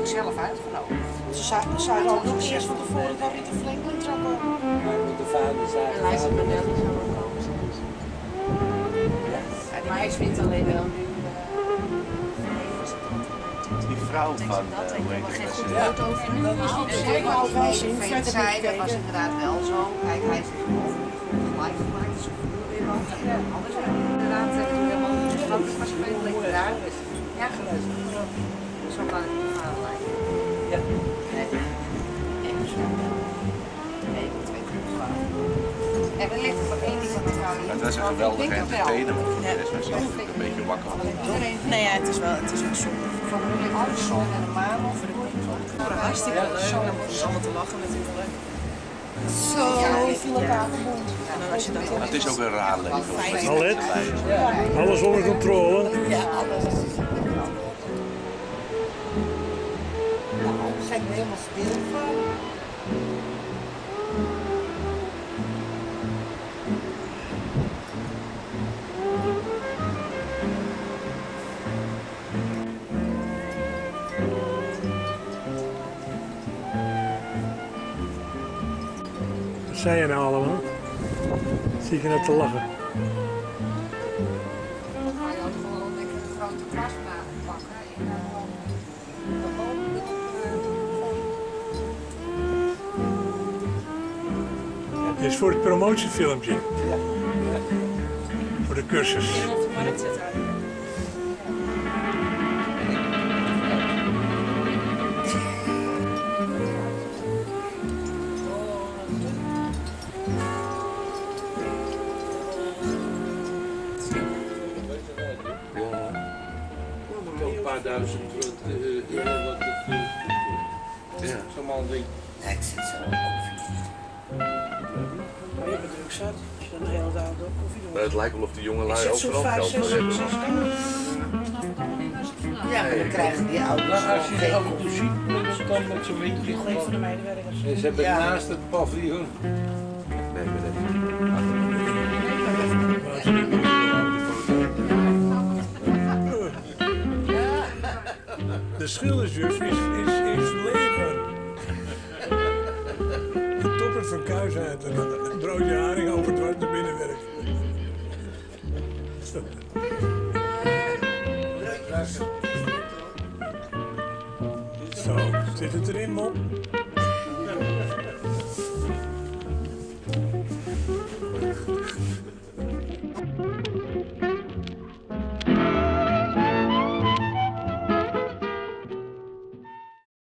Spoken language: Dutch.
zichzelf uitgenodigd. Ze ze zeiden ook nog eerst van tevoren dat Rita Franklin zou komen. Maar de vader zei... En die zou ook komen. Maar hij vindt alleen wel nu... eh, het? Die vrouw van, Dat eh, ik helemaal geen goede foto over nu. Het wel zien, zei, niet dat was inderdaad wel zo. Kijk, hij heeft over gelijk gemaakt, dus ik weer wat. Anders had hij inderdaad eh, helemaal niet gesproken. Het was een beetje lekker daar. Ja, zo het zo. Weet het niet waar. En ligt nog één ding van. Het was een geweldige entertainer, maar voor de rest was hij altijd een beetje wakker. Nee, ja, het is wel, het is wel zonde. van jullie alles zon en de maan over de Hartstikke leuk. Het is allemaal te lachen natuurlijk. Zo veel elkaar verbonden. En dan als je dat Maar het is ook een raar leven. Alles onder controle. Ja, alles. Zijn we helemaal stil van. Wat zei je nou allemaal? Zie je net te lachen? Dit is voor het promotiefilmpje. Voor de cursus. duizend eh, euro wat het eh, Ja. zo'n man ding. Ja, ik zit zo op. Maar je bent druk zat. Als je dan de hele dag ook koffie Maar doet. het lijkt wel of die jonge lui Zet zo'n overal vijf, geld hebben. Ja, maar dan krijgen die ouders Nou, als je er geen ook toe ziet, dan kan met zo'n windje Nog een van de medewerkers. En Ze hebben Ja. naast het paviljoen. Nee, maar dat De schildersjuf is, is, is verlegen. Van kuisheid en een broodje haring over dwars naar binnen werkt. Zo, zit het erin, Mop?